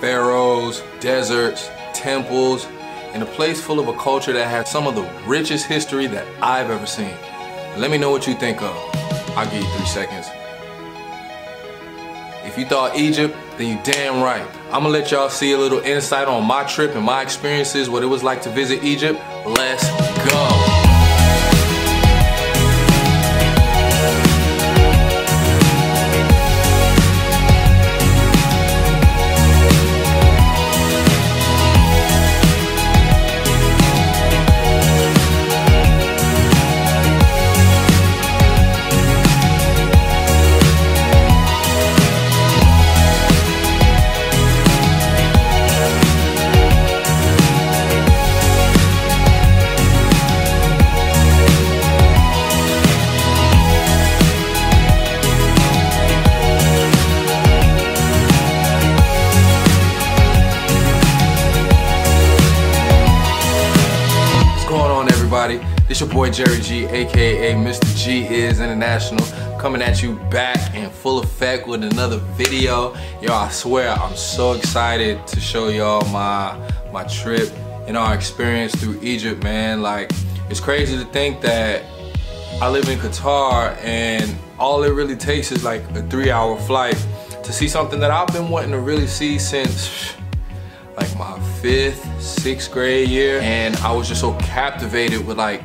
pharaohs, deserts, temples, and a place full of a culture that has some of the richest history that I've ever seen. Let me know what you think of. I'll give you three seconds. If you thought Egypt, then you damn right. I'm gonna let y'all see a little insight on my trip and my experiences, what it was like to visit Egypt. Let's It's your boy Gerry G, aka Mr. G is International, coming at you back in full effect with another video. Yo, I swear I'm so excited to show y'all my my trip and our experience through Egypt, man. Like, it's crazy to think that I live in Qatar and all it really takes is like a three hour flight to see something that I've been wanting to really see since like my fifth, sixth grade year. And I was just so captivated with like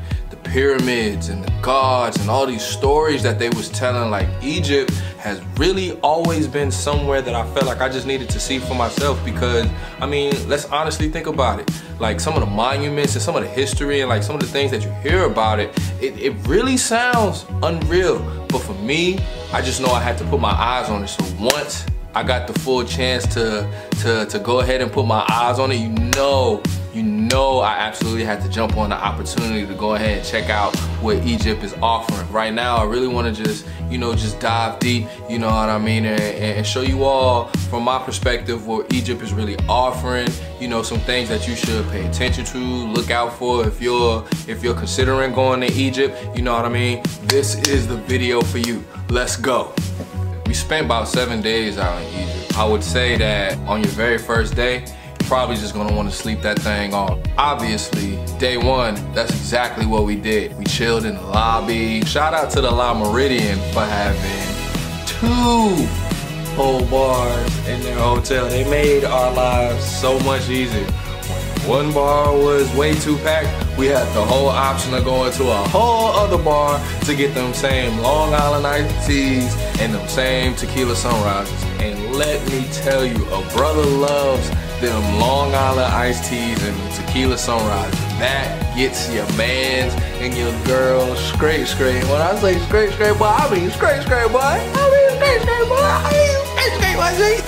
pyramids and the gods and all these stories that they was telling like Egypt has really always been somewhere that I felt like I just needed to see for myself because I mean let's honestly think about it. Like some of the monuments and some of the history and like some of the things that you hear about it it, it really sounds unreal. But for me I just know I had to put my eyes on it. So once I got the full chance to to to go ahead and put my eyes on it you know you know I absolutely had to jump on the opportunity to go ahead and check out what Egypt is offering. Right now, I really want to just, you know, just dive deep, you know what I mean, and, and, show you all from my perspective what Egypt is really offering, you know, some things that you should pay attention to, look out for if you're if you're considering going to Egypt, you know what I mean? This is the video for you. Let's go. We spent about seven days out in Egypt. I would say that on your very first day, probably just gonna wanna sleep that thing off. Obviously, day one, that's exactly what we did. We chilled in the lobby. Shout out to the La Méridien for having two whole bars in their hotel. They made our lives so much easier. One bar was way too packed, we had the whole option of going to a whole other bar to get them same Long Island iced teas and them same tequila sunrises. And let me tell you, a brother loves them Long Island iced teas and tequila sunrise. That gets your mans and your girls straight, straight. When I say straight, straight, boy, I mean straight, straight, boy. I mean straight, straight, boy. I mean.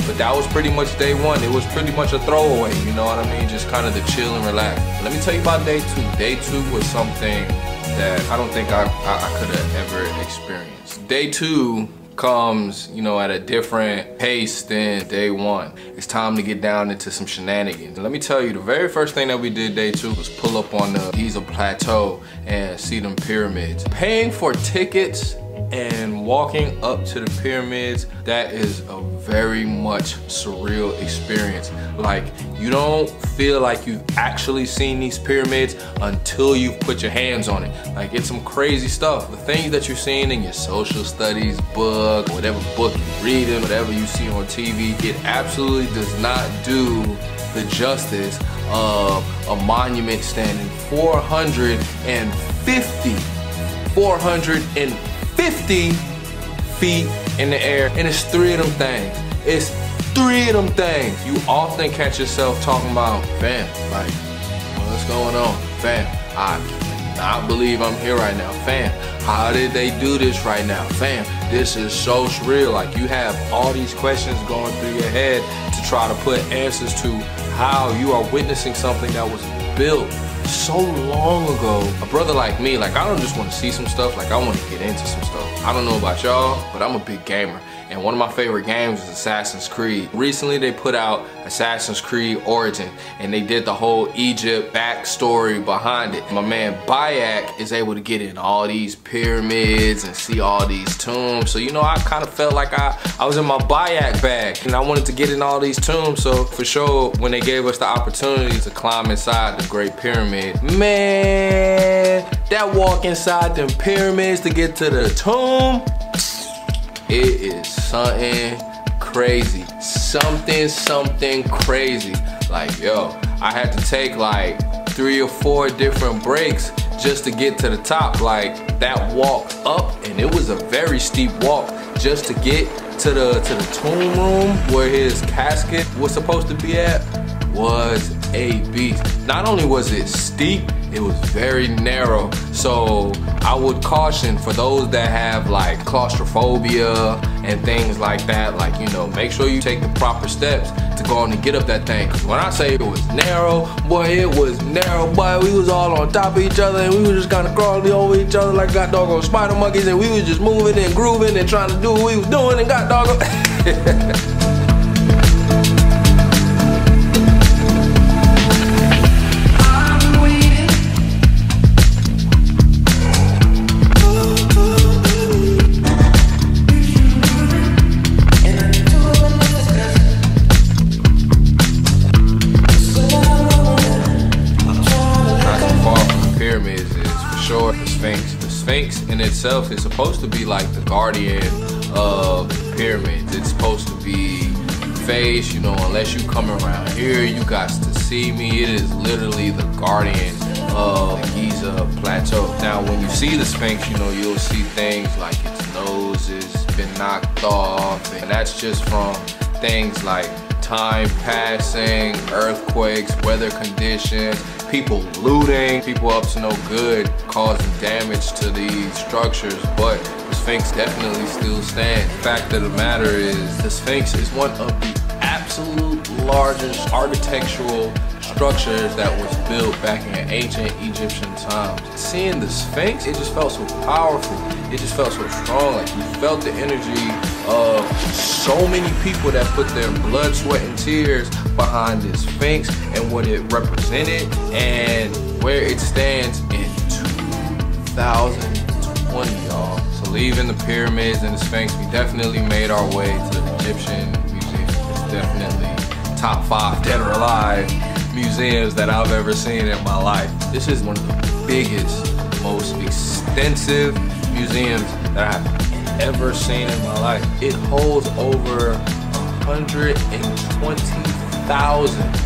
But that was pretty much day one. It was pretty much a throwaway, you know what I mean? Just kind of the chill and relax. Let me tell you about day two. Day two was something that I don't think I, I, I could have ever experienced. Day two comes, you know, at a different pace than day one. It's time to get down into some shenanigans. let me tell you, the very first thing that we did day two was pull up on the Giza Plateau and see them pyramids. Paying for tickets and walking up to the pyramids, that is a very much surreal experience. Like, you don't feel like you've actually seen these pyramids until you've put your hands on it. Like, it's some crazy stuff. The things that you're seeing in your social studies book, whatever book you're reading, whatever you see on TV, it absolutely does not do the justice of a monument standing 450 450 50 feet in the air, and it's three of them things. It's three of them things. You often catch yourself talking about, fam, like, what's going on? Fam, I cannot believe I'm here right now. Fam, how did they do this right now? Fam, this is so surreal. Like you have all these questions going through your head to try to put answers to how you are witnessing something that was built so long ago. A brother like me, like I don't just want to see some stuff, like I want to get into some stuff. I don't know about y'all, but I'm a big gamer. And one of my favorite games is Assassin's Creed. Recently they put out Assassin's Creed Origin and they did the whole Egypt backstory behind it. My man Bayek is able to get in all these pyramids and see all these tombs. So you know I kind of felt like I, I was in my Bayek bag and I wanted to get in all these tombs. So for sure when they gave us the opportunity to climb inside the Great Pyramid, man, that walk inside them pyramids to get to the tomb, it is something crazy. Something, something crazy. Like, yo, I had to take like three or four different breaks just to get to the top. Like that walk up, and it was a very steep walk just to get to the to the tomb room where his casket was supposed to be at was a beast. Not only was it steep, it was very narrow. So I would caution for those that have like claustrophobia and things like that, like, you know, make sure you take the proper steps to go on and get up that thing. Cause when I say it was narrow, boy, it was narrow, boy. We was all on top of each other and we was just kind of crawling over each other like got doggone spider monkeys and we was just moving and grooving and trying to do what we was doing and got doggone. in itself is supposed to be like the guardian of pyramids. It's supposed to be face, you know, unless you come around here, you got to see me. It is literally the guardian of Giza Plateau. Now, when you see the Sphinx, you know, you'll see things like its nose has been knocked off, and that's just from things like time passing, earthquakes, weather conditions, people looting, people up to no good, causing damage to these structures, but the Sphinx definitely still stands. Fact of the matter is, the Sphinx is one of the absolute largest architectural structures that was built back in ancient Egyptian times. Seeing the Sphinx, it just felt so powerful. It just felt so strong. Like you felt the energy of so many people that put their blood, sweat, and tears behind this Sphinx and what it represented and where it stands in 2020, y'all. So leaving the pyramids and the Sphinx, we definitely made our way to the Egyptian Museum. It's definitely top five dead or alive museums that I've ever seen in my life. This is one of the biggest, most extensive museums that I've ever seen in my life. It holds over 120,000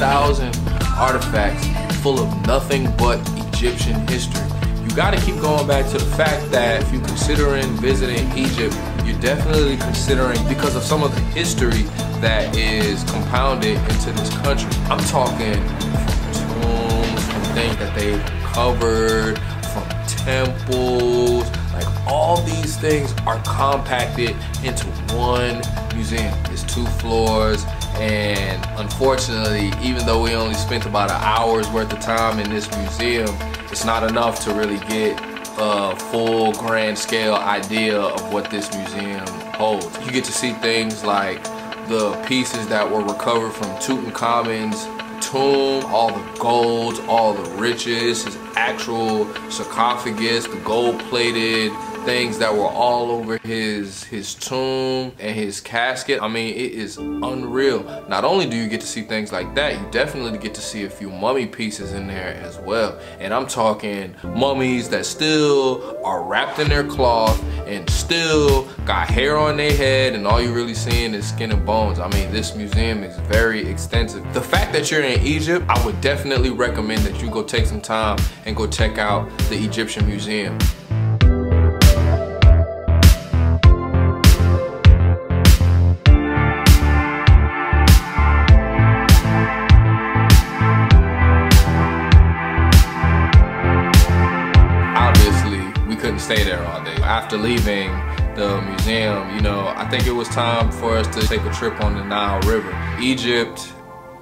120,000 artifacts full of nothing but Egyptian history. You gotta keep going back to the fact that if you're considering visiting Egypt, you're definitely considering because of some of the history that is compounded into this country. I'm talking from tombs, from things that they covered, from temples, like all these things are compacted into one museum. It's two floors and unfortunately, even though we only spent about an hour's worth of time in this museum, it's not enough to really get a full grand scale idea of what this museum holds. You get to see things like the pieces that were recovered from Tutankhamun's tomb, all the gold, all the riches, his actual sarcophagus, the gold plated things that were all over his his tomb and his casket. I mean, it is unreal. Not only do you get to see things like that, you definitely get to see a few mummy pieces in there as well. And I'm talking mummies that still are wrapped in their cloth and still got hair on their head and all you're really seeing is skin and bones. I mean, this museum is very extensive. The fact that you're in Egypt, I would definitely recommend that you go take some time and go check out the Egyptian Museum. Stay there all day. After leaving the museum, you know, I think it was time for us to take a trip on the Nile River. Egypt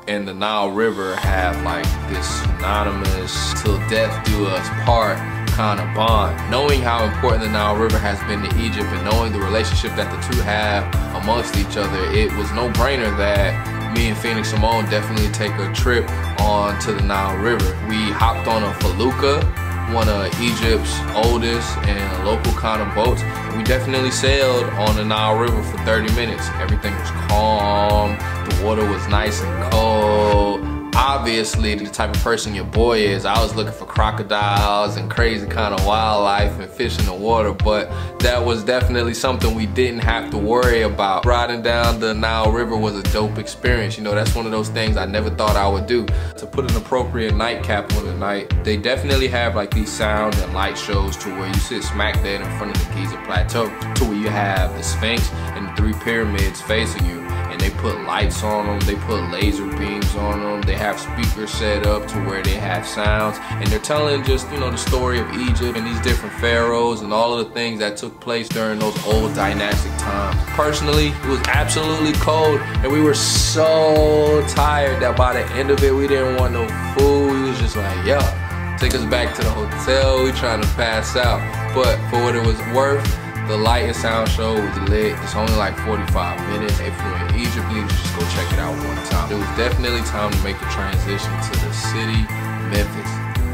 and the Nile River have like this synonymous till death do us part kind of bond. Knowing how important the Nile River has been to Egypt and knowing the relationship that the two have amongst each other, it was no brainer that me and Phoenix Simone definitely take a trip on to the Nile River. We hopped on a felucca, one of Egypt's oldest and local kind of boats. We definitely sailed on the Nile River for 30 minutes. Everything was calm, the water was nice and cold obviously the type of person your boy is. I was looking for crocodiles and crazy kind of wildlife and fish in the water, but that was definitely something we didn't have to worry about. Riding down the Nile River was a dope experience. You know, that's one of those things I never thought I would do. To put an appropriate nightcap on the night, they definitely have like these sound and light shows to where you sit smack dead in front of the Giza Plateau, to where you have the Sphinx and the three pyramids facing you and they put lights on them, they put laser beams on them, they have speakers set up to where they have sounds, and they're telling just, you know, the story of Egypt and these different pharaohs and all of the things that took place during those old dynastic times. Personally, it was absolutely cold, and we were so tired that by the end of it, we didn't want no food. We was just like, yo, take us back to the hotel, we trying to pass out. But for what it was worth, the light and sound show was lit. It's only like 45 minutes. If you're in Egypt, please just go check it out one time. It was definitely time to make the transition to the city, Memphis.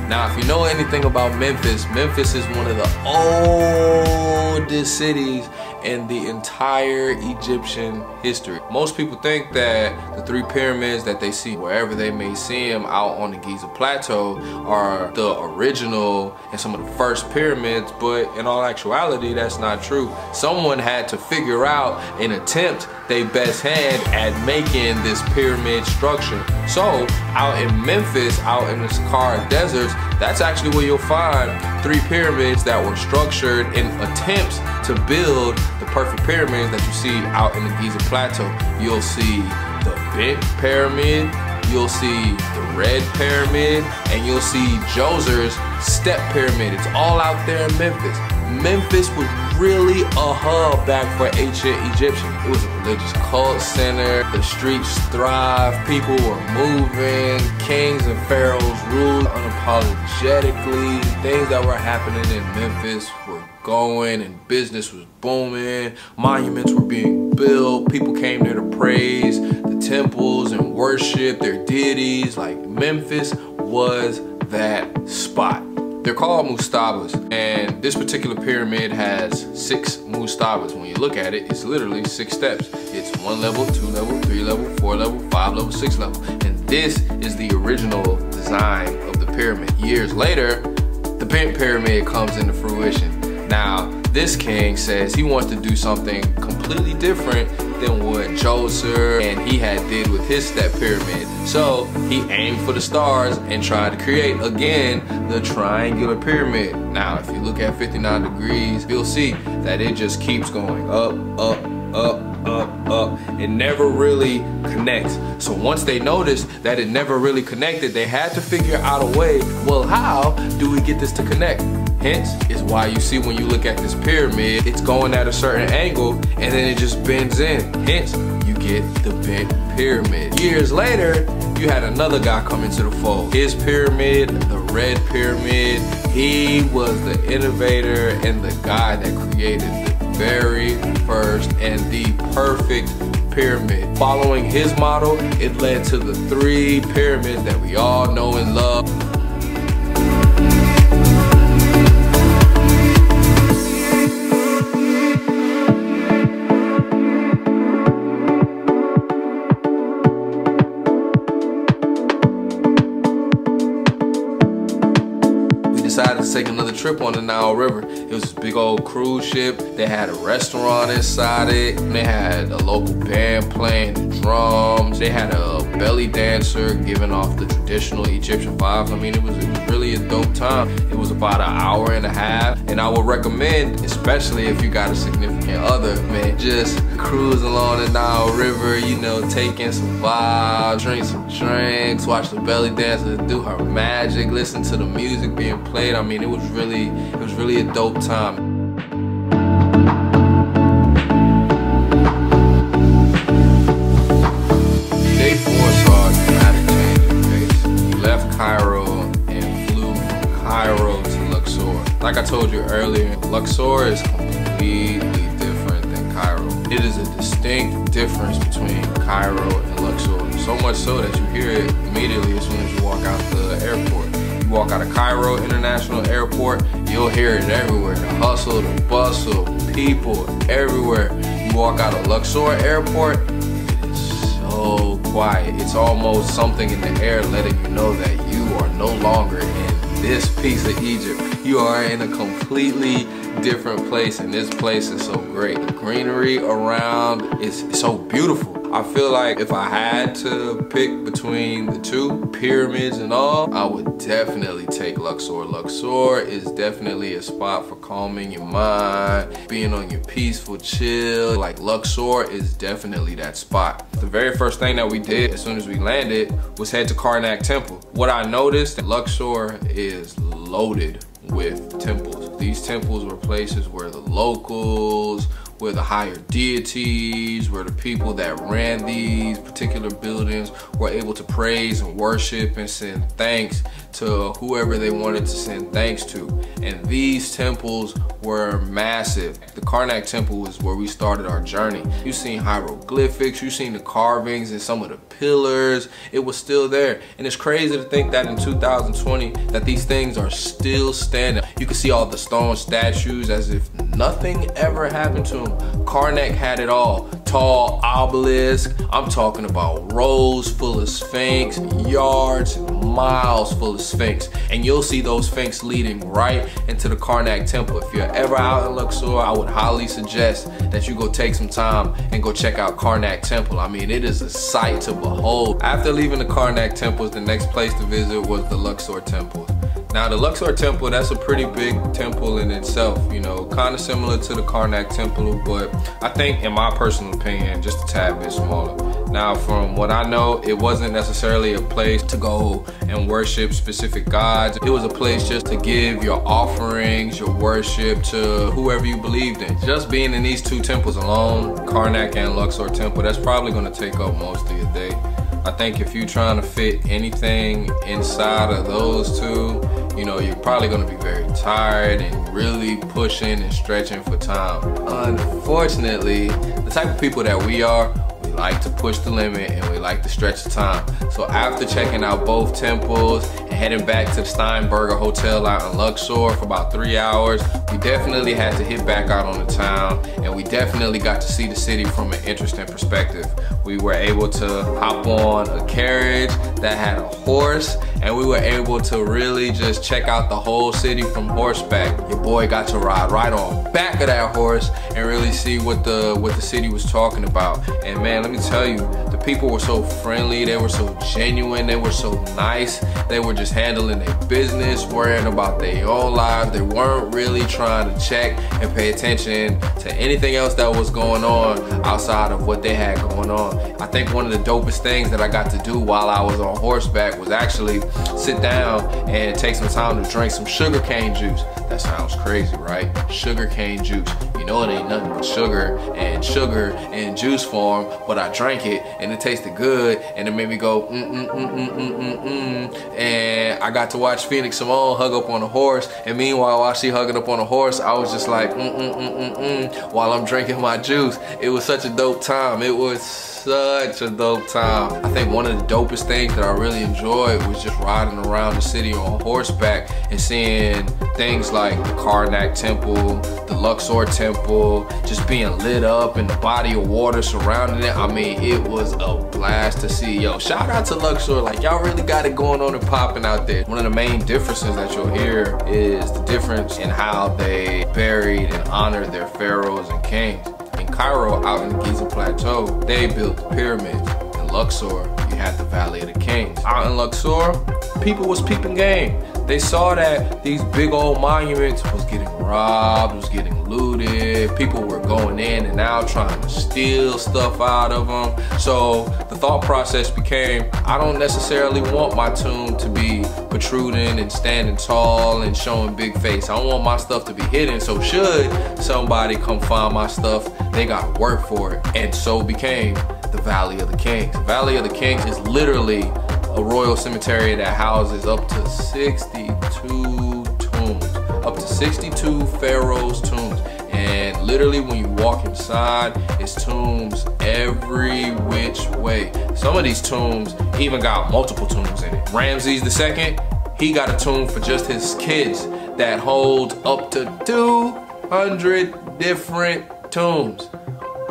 Now, if you know anything about Memphis, Memphis is one of the oldest cities in the entire Egyptian history. Most people think that the three pyramids that they see wherever they may see them out on the Giza Plateau are the original and some of the first pyramids, but in all actuality, that's not true. Someone had to figure out and attempt their best hand at making this pyramid structure. So out in Memphis, out in the Saqqara deserts, that's actually where you'll find three pyramids that were structured in attempts to build perfect pyramids that you see out in the Giza Plateau. You'll see the Bent Pyramid, you'll see the Red Pyramid, and you'll see Djoser's Step Pyramid. It's all out there in Memphis. Memphis was really a hub back for ancient Egyptians. It was a religious cult center. The streets thrived. People were moving. Kings and pharaohs ruled unapologetically. Things that were happening in Memphis were going and business was booming. Monuments were being built. People came there to praise the temples and worship their deities. Like Memphis was that spot. They're called mastabas, and this particular pyramid has six mastabas. When you look at it, it's literally six steps. It's one level, two level, three level, four level, five level, six level. And this is the original design of the pyramid. Years later, the Bent Pyramid comes into fruition. Now, this king says he wants to do something completely different than what Djoser and he had did with his step pyramid. So he aimed for the stars and tried to create again the triangular pyramid. Now if you look at 59 degrees, you'll see that it just keeps going up, up, up, up, up. It never really connects. So once they noticed that it never really connected, they had to figure out a way, well how do we get this to connect? Hence is why you see when you look at this pyramid, it's going at a certain angle and then it just bends in. Hence, you get the bent pyramid. Years later, you had another guy come into the fold. His pyramid, the red pyramid, he was the innovator and the guy that created the very first and the perfect pyramid. Following his model, it led to the three pyramids that we all know and love. Trip on the Nile River. It was this big old cruise ship. They had a restaurant inside it. They had a local band playing the drums. They had a belly dancer giving off the traditional Egyptian vibes. I mean, it was, it was really a dope time. It was about an hour and a half. And I would recommend, especially if you got a significant other, man, just cruise along the Nile River, you know, taking some vibes, drink some drinks, watch the belly dancer do her magic, listen to the music being played played. I mean, it was really, it was really a dope time. Told you earlier, Luxor is completely different than Cairo. It is a distinct difference between Cairo and Luxor. So much so that you hear it immediately as soon as you walk out the airport. You walk out of Cairo International Airport, you'll hear it everywhere. The hustle, the bustle, people everywhere. You walk out of Luxor Airport, it is so quiet. It's almost something in the air letting you know that you are no longer in this piece of Egypt. You are in a completely different place and this place is so great. The greenery around is so beautiful. I feel like if I had to pick between the two, pyramids and all, I would definitely take Luxor. Luxor is definitely a spot for calming your mind, being on your peaceful chill. Like Luxor is definitely that spot. The very first thing that we did as soon as we landed was head to Karnak Temple. What I noticed, Luxor is loaded with temples. These temples were places where the locals, where the higher deities, where the people that ran these particular buildings were able to praise and worship and send thanks to whoever they wanted to send thanks to. And these temples were massive. The Karnak temple was where we started our journey. You've seen hieroglyphics, you've seen the carvings and some of the pillars. It was still there. And it's crazy to think that in 2020 that these things are still standing. You can see all the stone statues as if nothing ever happened to him. Karnak had it all. Tall obelisk. I'm talking about rows full of sphinx, yards, miles full of sphinx. And you'll see those sphinx leading right into the Karnak temple. If you're ever out in Luxor, I would highly suggest that you go take some time and go check out Karnak temple. I mean, it is a sight to behold. After leaving the Karnak temples, the next place to visit was the Luxor temple. Now the Luxor temple, that's a pretty big temple in itself, you know, kind of similar to the Karnak temple, but I think in my personal opinion, just a tad bit smaller. Now from what I know, it wasn't necessarily a place to go and worship specific gods. It was a place just to give your offerings, your worship to whoever you believed in. Just being in these two temples alone, Karnak and Luxor temple, that's probably gonna take up most of your day. I think if you're trying to fit anything inside of those two, you know, you're probably gonna be very tired and really pushing and stretching for time. Unfortunately, the type of people that we are, we like to push the limit and we like to stretch the time. So after checking out both temples heading back to the Steigenberger Hotel out in Luxor for about three hours, we definitely had to hit back out on the town and we definitely got to see the city from an interesting perspective. We were able to hop on a carriage that had a horse and we were able to really just check out the whole city from horseback. Your boy got to ride right on back of that horse and really see what the what the city was talking about. And man, let me tell you, the people were so friendly, they were so genuine, they were so nice. They were just handling their business, worrying about their own lives. They weren't really trying to check and pay attention to anything else that was going on outside of what they had going on. I think one of the dopest things that I got to do while I was on horseback was actually sit down and take some time to drink some sugar cane juice. That sounds crazy, right? Sugar cane juice. You know it ain't nothing but sugar and sugar in juice form, but I drank it and it tasted good and it made me go mm mm mm mm mm mm mm. And I got to watch Phoenix Simone hug up on a horse. And meanwhile, while she hugging up on a horse, I was just like mm mm mm mm mm while I'm drinking my juice. It was such a dope time. It was such a dope time. I think one of the dopest things that I really enjoyed was just riding around the city on horseback and seeing things like the Karnak Temple, the Luxor Temple, just being lit up and the body of water surrounding it. I mean, it was a blast to see. Yo, shout out to Luxor. Like, y'all really got it going on and popping out there. One of the main differences that you'll hear is the difference in how they buried and honored their pharaohs and kings. Cairo, out in the Giza Plateau, they built the pyramids. In Luxor, you had the Valley of the Kings. Out in Luxor, people was peeping game. They saw that these big old monuments was getting robbed, was getting looted. People were going in and out trying to steal stuff out of them. So the thought process became, I don't necessarily want my tomb to be protruding and standing tall and showing big face. I don't want my stuff to be hidden. So should somebody come find my stuff, they got work for it. And so became the Valley of the Kings. Valley of the Kings is literally a royal cemetery that houses up to 62 tombs. up to 62 pharaohs' tombs. And literally when you walk inside, it's tombs every which way. Some of these tombs even got multiple tombs in it. Ramses II, he got a tomb for just his kids that holds up to 200 different tombs.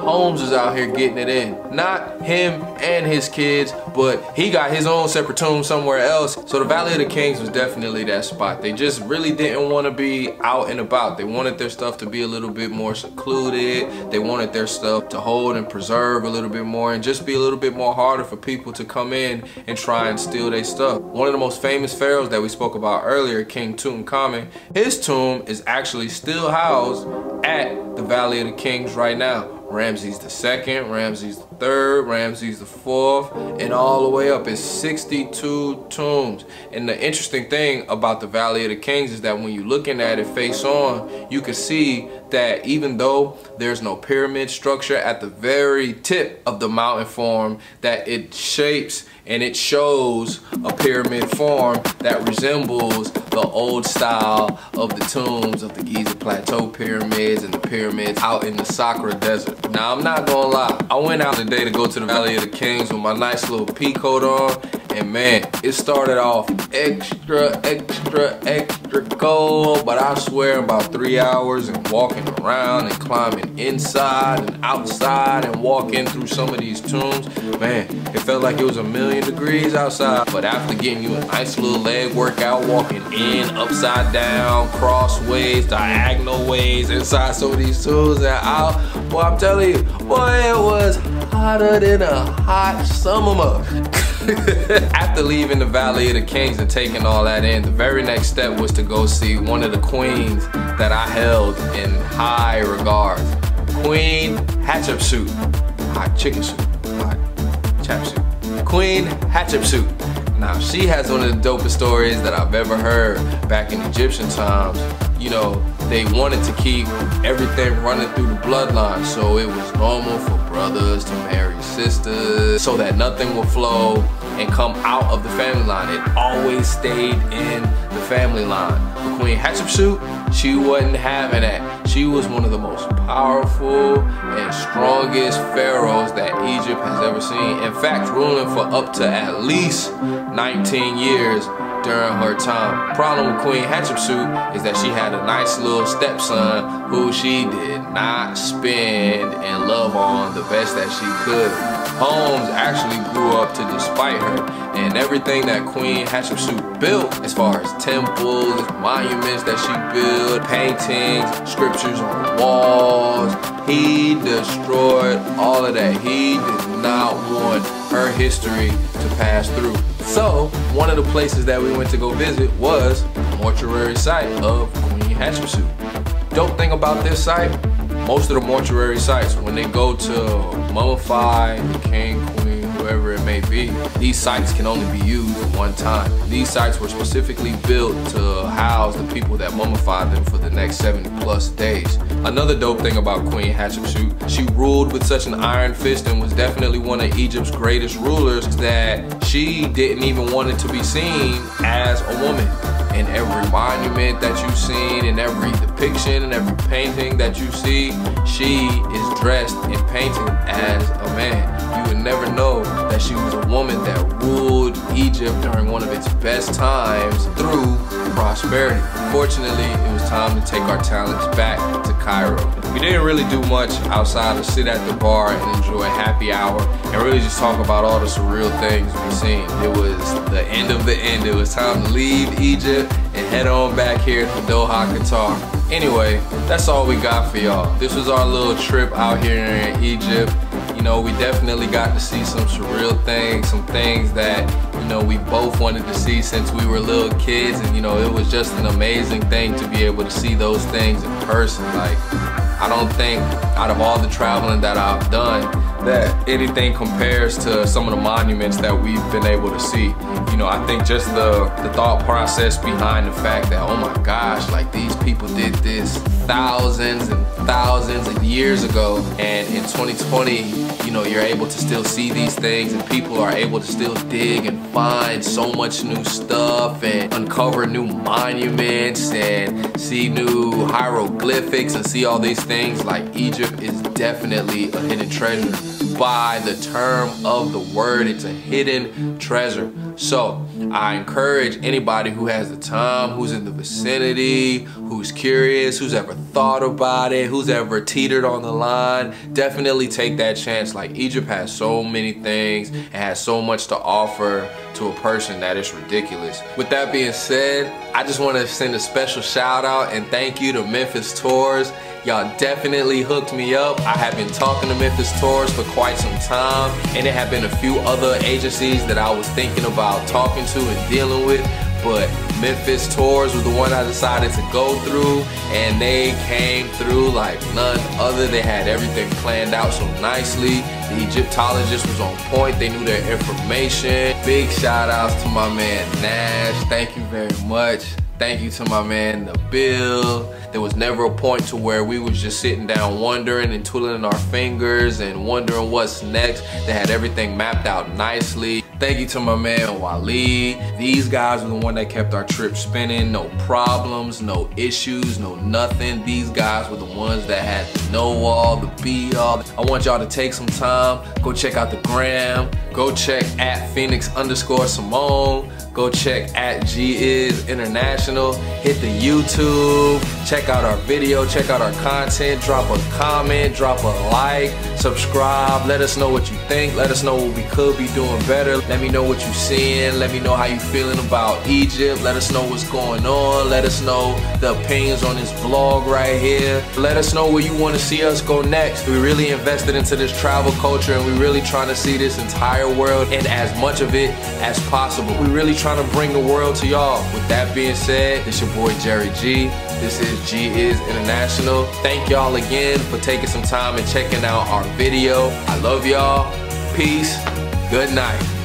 Holmes is out here getting it in. Not him and his kids, but he got his own separate tomb somewhere else. So the Valley of the Kings was definitely that spot. They just really didn't want to be out and about. They wanted their stuff to be a little bit more secluded. They wanted their stuff to hold and preserve a little bit more and just be a little bit more harder for people to come in and try and steal their stuff. One of the most famous pharaohs that we spoke about earlier, King Tutankhamun, his tomb is actually still housed at the Valley of the Kings right now. Ramses the second, Ramses the third, Ramses the fourth, and all the way up. It's 62 tombs. And the interesting thing about the Valley of the Kings is that when you're looking at it face on, you can see that even though there's no pyramid structure at the very tip of the mountain form, that it shapes and it shows a pyramid form that resembles the old style of the tombs of the Giza Plateau pyramids and the pyramids out in the Saqqara Desert. Now, I'm not gonna lie, I went out today to go to the Valley of the Kings with my nice little pea coat on, and man, it started off extra, extra, extra cold, but I swear about three hours and walking around and climbing inside and outside and walking through some of these tombs, man, it felt like it was a million degrees outside. But after getting you a nice little leg workout, walking in, upside down, crossways, diagonal ways, inside some of these tombs and out, Boy, I'm telling you, boy, it was hotter than a hot summer mug. After leaving the Valley of the Kings and taking all that in, the very next step was to go see one of the queens that I held in high regard. Queen Hatshepsut. Hot chicken soup. Hot chap soup. Queen Hatshepsut. Now, she has one of the dopest stories that I've ever heard back in Egyptian times. You know, they wanted to keep everything running through the bloodline, so it was normal for brothers to marry sisters so that nothing will flow and come out of the family line. It always stayed in the family line. But Queen Hatshepsut, she wasn't having that. She was one of the most powerful and strongest pharaohs that Egypt has ever seen. In fact, ruling for up to at least 19 years during her time. Problem with Queen Hatshepsut is that she had a nice little stepson who she did not spend and love on the best that she could. Holmes actually grew up to despite her and everything that Queen Hatshepsut built as far as temples, monuments that she built, paintings, scriptures on walls, he destroyed all of that. He did not want her history to pass through. So, one of the places that we went to go visit was the mortuary site of Queen Hatshepsut. Dope thing about this site, most of the mortuary sites, when they go to mummify king, queen, whoever it may be, these sites can only be used one time. These sites were specifically built to house the people that mummified them for the next 70 plus days. Another dope thing about Queen Hatshepsut, she ruled with such an iron fist and was definitely one of Egypt's greatest rulers that she didn't even want it to be seen as a woman in every monument that you've seen, in every depiction, in every painting that you see, she is dressed and painted as a man. You would never know that she was a woman that ruled Egypt during one of its best times through prosperity. Fortunately, it was time to take our talents back to Cairo. We didn't really do much outside of sit at the bar and enjoy a happy hour and really just talk about all the surreal things we've seen. It was the end of the end. It was time to leave Egypt and head on back here to Doha, Qatar. Anyway, that's all we got for y'all. This was our little trip out here in Egypt. You know, we definitely got to see some surreal things, some things that, you know, we both wanted to see since we were little kids. And, you know, it was just an amazing thing to be able to see those things in person. Like, I don't think out of all the traveling that I've done, that anything compares to some of the monuments that we've been able to see. You know, I think just the, the thought process behind the fact that, oh my gosh, like these people did this thousands and thousands of years ago. And in 2020, you know, you're able to still see these things and people are able to still dig and find so much new stuff and uncover new monuments and see new hieroglyphics and see all these things. Like Egypt is definitely a hidden treasure by the term of the word. It's a hidden treasure. So I encourage anybody who has the time, who's in the vicinity, who's curious, who's ever thought about it, who's ever teetered on the line, definitely take that chance. Like Egypt has so many things and has so much to offer to a person that is ridiculous. With that being said, I just want to send a special shout out and thank you to Memphis Tours. Y'all definitely hooked me up. I have been talking to Memphis Tours for quite some time, and there have been a few other agencies that I was thinking about talking to and dealing with, but Memphis Tours was the one I decided to go through, and they came through like none other. They had everything planned out so nicely. The Egyptologist was on point. They knew their information. Big shout outs to my man Nash. Thank you very much. Thank you to my man Nabil. There was never a point to where we was just sitting down wondering and twiddling our fingers and wondering what's next. They had everything mapped out nicely. Thank you to my man Wally. These guys were the one that kept our trip spinning. No problems, no issues, no nothing. These guys were the ones that had the know all, the be all. I want y'all to take some time, go check out the gram, go check at Phoenix underscore Simone. Go check at G is International. Hit the YouTube. Check out our video. Check out our content. Drop a comment. Drop a like. Subscribe. Let us know what you think. Let us know what we could be doing better. Let me know what you're seeing. Let me know how you're feeling about Egypt. Let us know what's going on. Let us know the opinions on this vlog right here. Let us know where you want to see us go next. We really invested into this travel culture and we really trying to see this entire world and as much of it as possible. We really trying to bring the world to y'all. With that being said, it's your boy Gerry G. This is G is International. Thank y'all again for taking some time and checking out our video. I love y'all. Peace. Good night.